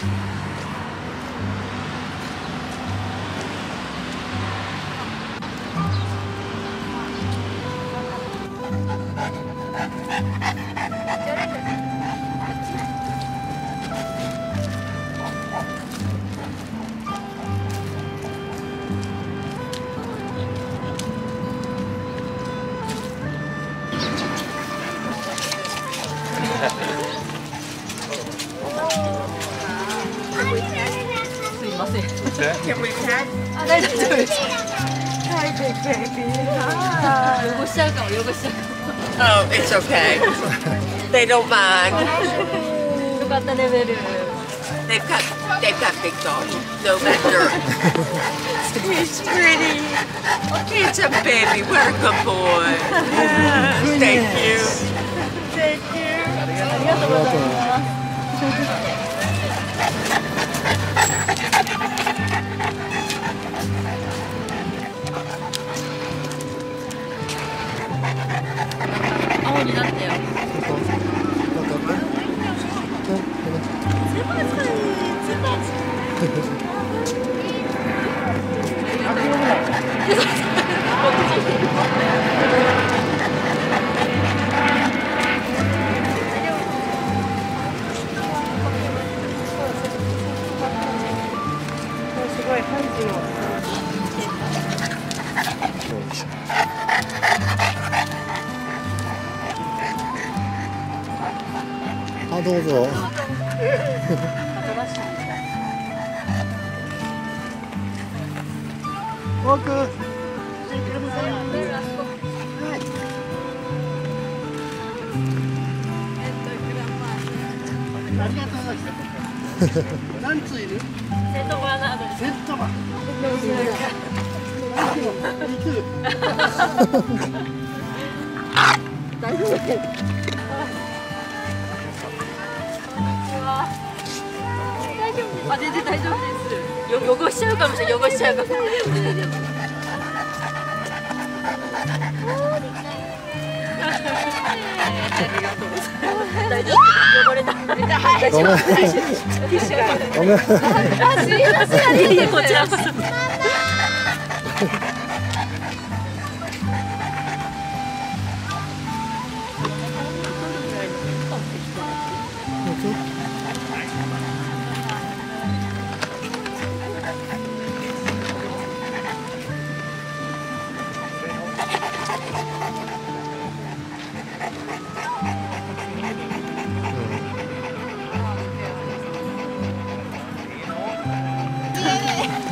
すいません Can we catch? あ大丈夫です Hi, big baby. Hi. 汚しちゃうかも汚しちゃうか Oh, it's okay. they don't mind. もよかったレベル They've got they've got big dogs. No matter. He's pretty. He's a baby. What a good boy. Thank you. Thank you. 吃饭去吃饭去あどうぞ。奥何ついるセントバーナードですセントバ大丈夫あ全然大丈夫です。よ汚しちゃうかもしれない汚しちゃうかも。しれない全然大丈夫汚れた。大丈夫大丈夫ごめん。あすいません。こちらこそ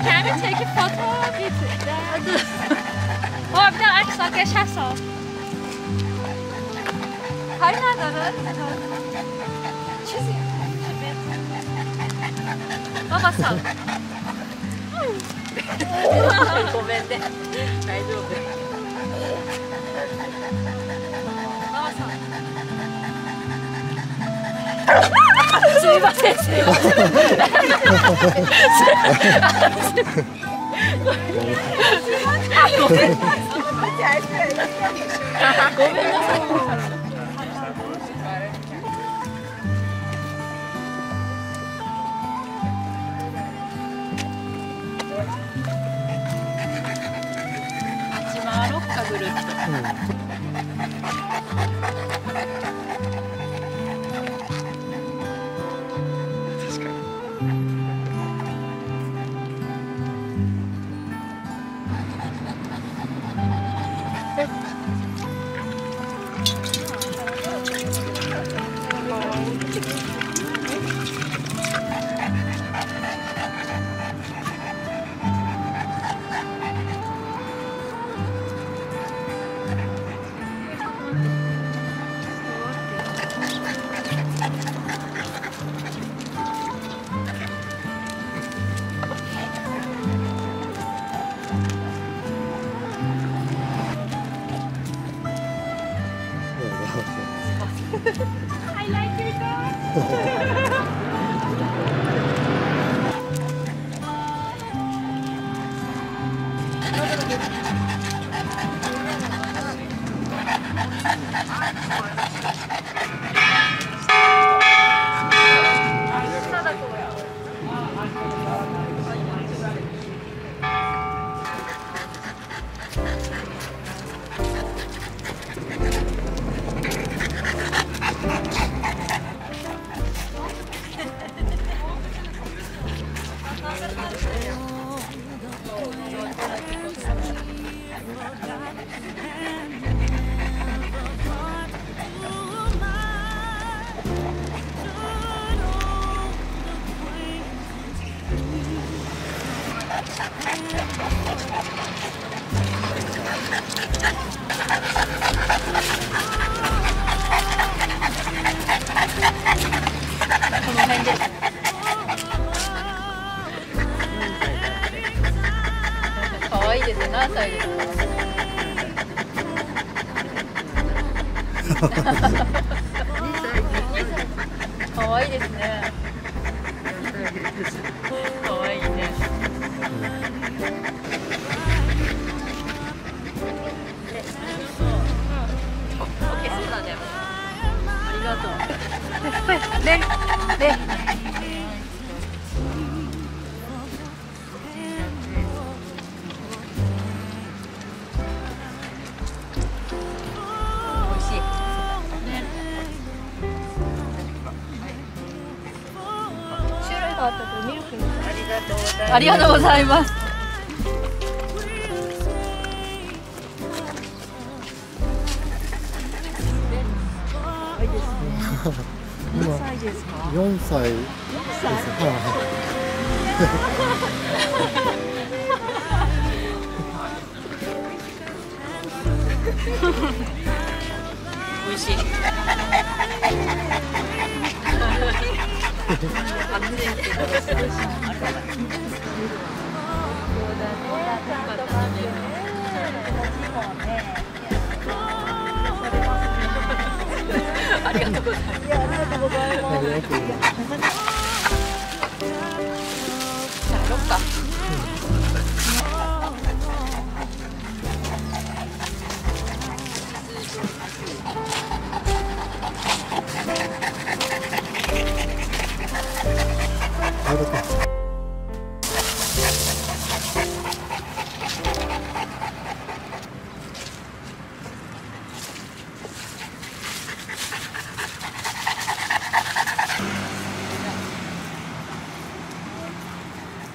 Can I take a photo of you today? Oh, bir de aç lan, geçer sağ ol. Hayır, nerede arar? Çiziyor. Baba sağ ol. Bende. Bende oldu. すみませんすみませんごめんごめんなさいぐるっと。I like your dog. 辺です。可愛いですね。何歳ですか可愛いですね。ね。ね。ありがとうござい。ます今4歳です。は美味しいあ あり